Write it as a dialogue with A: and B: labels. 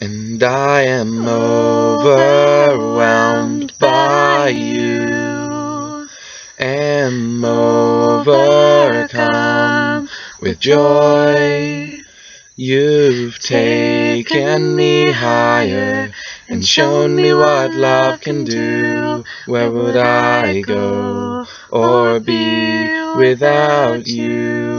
A: And I am overwhelmed by you, am overcome with joy. You've taken me higher and shown me what love can do. Where would I go or be without you?